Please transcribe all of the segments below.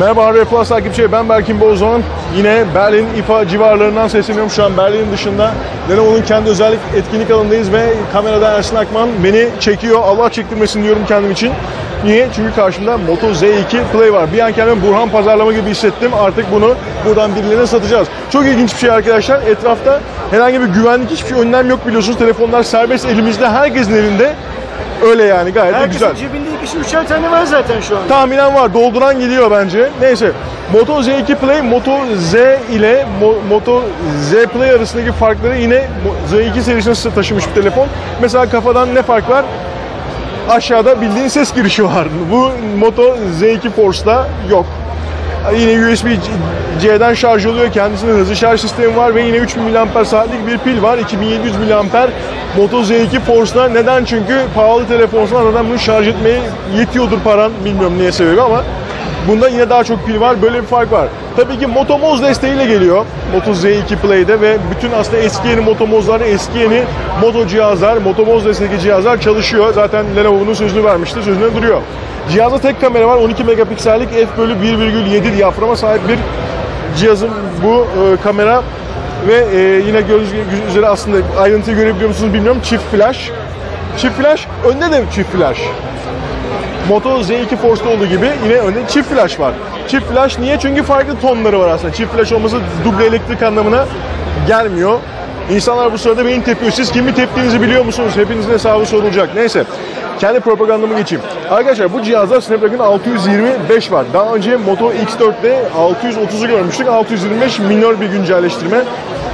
Merhaba Harvey Plus takipçileri ben Berkin Bozdoğan. Yine Berlin İFA civarlarından sesleniyorum. Şu an Berlin'in dışında Lenovo'nun kendi özellik etkinlik alanındayız ve kamerada Ersin Akman beni çekiyor. Allah çektirmesin diyorum kendim için. Niye? Çünkü karşımda Moto Z2 Play var. Bir an kendimi Burhan pazarlama gibi hissettim. Artık bunu buradan birilerine satacağız. Çok ilginç bir şey arkadaşlar. Etrafta herhangi bir güvenlik hiçbir şey önlem yok biliyorsunuz. Telefonlar serbest elimizde. Herkesin elinde. Öyle yani gayet de güzel. cebinde ikisi üçer tane var zaten şu an. Tahminen var. Dolduran geliyor bence. Neyse. Moto Z2 Play, Moto Z ile Mo- Moto Z Play arasındaki farkları yine Mo- Z2 serisine taşımış bir telefon. Mesela kafadan ne fark var? Aşağıda bildiğin ses girişi var. Bu Moto Z2 Force'da yok. Yine USB-C'den şarj oluyor. Kendisinin hızlı şarj sistemi var ve yine 3000 mAh saatlik bir pil var. 2700 mAh Moto Z2 Force'da. Neden? Çünkü pahalı telefonsan zaten bunu şarj etmeye yetiyordur paran. Bilmiyorum niye sebebi ama bunda yine daha çok pil var. Böyle bir fark var. Tabii ki Motomoz desteğiyle geliyor. Moto Z2 Play'de ve bütün aslında eski yeni Motomozlar, eski yeni Moto cihazlar, Motomoz destekli cihazlar çalışıyor. Zaten Lenovo'nun sözünü vermişti. Sözüne duruyor. Cihazda tek kamera var. 12 megapiksellik f bölü 1,7 diyaframa sahip bir cihazın bu e, kamera ve e, yine gördüğünüz üzere aslında ayrıntıyı görebiliyor musunuz bilmiyorum. Çift flash. Çift flash. Önde de çift flash. Moto Z2 Force'da olduğu gibi yine önde çift flash var. Çift flash niye? Çünkü farklı tonları var aslında. Çift flash olması duble elektrik anlamına gelmiyor. İnsanlar bu sırada beni tepiyor. Siz kimi teptiğinizi biliyor musunuz? Hepinizin hesabı sorulacak. Neyse. Kendi propagandamı geçeyim. Arkadaşlar bu cihazda Snapdragon 625 var. Daha önce Moto X4'te 630'u görmüştük. 625 minor bir güncelleştirme.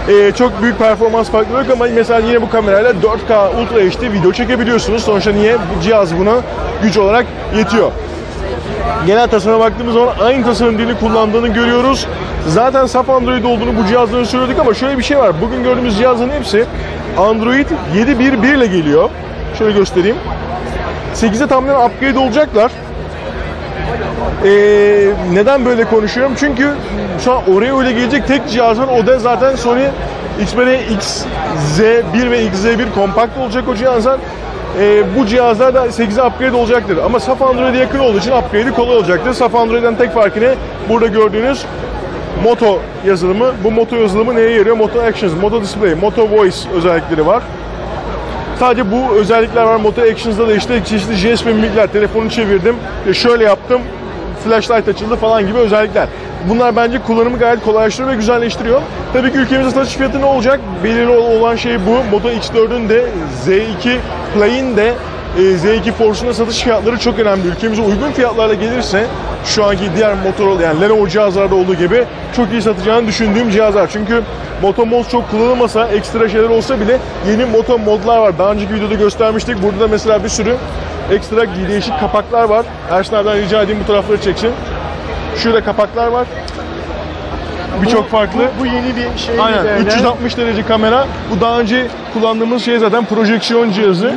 Ee, çok büyük performans farkları yok ama mesela yine bu kamerayla 4K Ultra HD video çekebiliyorsunuz. Sonuçta niye? Bu cihaz buna güç olarak yetiyor. Genel tasarıma baktığımız zaman aynı tasarım dilini kullandığını görüyoruz. Zaten saf Android olduğunu bu cihazların söyledik ama şöyle bir şey var. Bugün gördüğümüz cihazların hepsi Android 7.1.1 ile geliyor. Şöyle göstereyim. 8'e tamamen upgrade olacaklar. Ee, neden böyle konuşuyorum? Çünkü şu an oraya öyle gelecek tek cihaz var. O da zaten Sony Xperia XZ1 ve XZ1 kompakt olacak o cihazlar. Ee, bu cihazlar da 8'e upgrade olacaktır. Ama saf Android'e yakın olduğu için upgrade'i kolay olacaktır. Saf Android'den tek farkı ne? Burada gördüğünüz Moto yazılımı. Bu Moto yazılımı neye yarıyor? Moto Actions, Moto Display, Moto Voice özellikleri var. Sadece bu özellikler var. Moto Actions'da da işte çeşitli jest mimikler. Telefonu çevirdim, şöyle yaptım, flashlight açıldı falan gibi özellikler. Bunlar bence kullanımı gayet kolaylaştırıyor ve güzelleştiriyor. Tabii ki ülkemizde satış fiyatı ne olacak? Belirli olan şey bu. Moto X4'ün de Z2 Play'in de Z2 Force'un satış fiyatları çok önemli. Ülkemize uygun fiyatlarla gelirse şu anki diğer Motorola yani Lenovo cihazlarda olduğu gibi çok iyi satacağını düşündüğüm cihazlar. Çünkü Moto Mod çok kullanılmasa, ekstra şeyler olsa bile yeni Moto modlar var. Daha önceki videoda göstermiştik. Burada da mesela bir sürü ekstra değişik kapaklar var. Ersin abiden rica edeyim bu tarafları çeksin. Şurada kapaklar var. Birçok farklı. Bu, bu yeni bir şey. Aynen. böyle. 360 derece kamera. Bu daha önce kullandığımız şey zaten projeksiyon cihazı.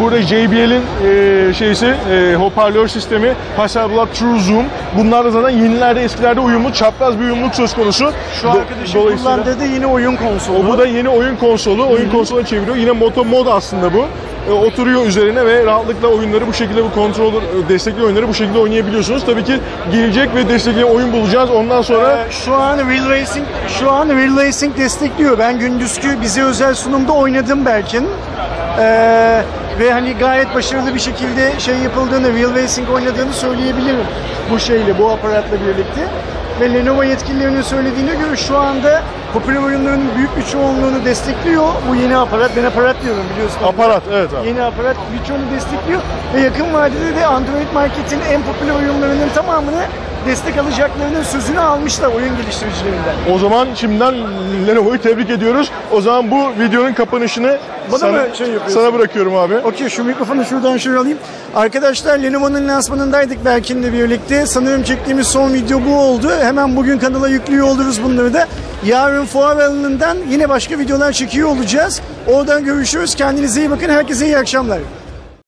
Burada JBL'in e, şeysi e, hoparlör sistemi, Hasselblad True Zoom. Bunlar da zaten yenilerde eskilerde uyumlu, çapraz bir uyumluluk söz konusu. Şu dolayısıyla- kullandığı yine oyun konsolu. o bu da yeni oyun konsolu. Oyun konsoluna çeviriyor. Yine Moto Mod aslında bu. E, oturuyor üzerine ve rahatlıkla oyunları bu şekilde bu kontrolör e, destekli oyunları bu şekilde oynayabiliyorsunuz. Tabii ki gelecek ve destekleyen oyun bulacağız. Ondan sonra Ee, şu an Real Racing şu an Real Racing destekliyor. Ben gündüzkü bize özel sunumda oynadım Berkin. Ee, ve hani gayet başarılı bir şekilde şey yapıldığını, Real Racing oynadığını söyleyebilirim bu şeyle, bu aparatla birlikte. Ve Lenovo yetkililerinin söylediğine göre şu anda popüler oyunların büyük bir çoğunluğunu destekliyor bu yeni aparat. Ben aparat diyorum biliyorsun. aparat evet abi. Yeni aparat birçoğunu destekliyor ve yakın vadede de Android marketin en popüler oyunlarının tamamını destek alacaklarının sözünü almışlar oyun geliştiricilerinden. O zaman şimdiden Lenovo'yu tebrik ediyoruz. O zaman bu videonun kapanışını Bana sana, mı şey yapıyorsun? sana bırakıyorum abi. Okey şu mikrofonu şuradan şöyle alayım. Arkadaşlar Lenovo'nun lansmanındaydık Berkin'le birlikte. Sanırım çektiğimiz son video bu oldu. Hemen bugün kanala yüklüyor oluruz bunları da. Yarın fuar alanından yine başka videolar çekiyor olacağız. Oradan görüşürüz. Kendinize iyi bakın. Herkese iyi akşamlar.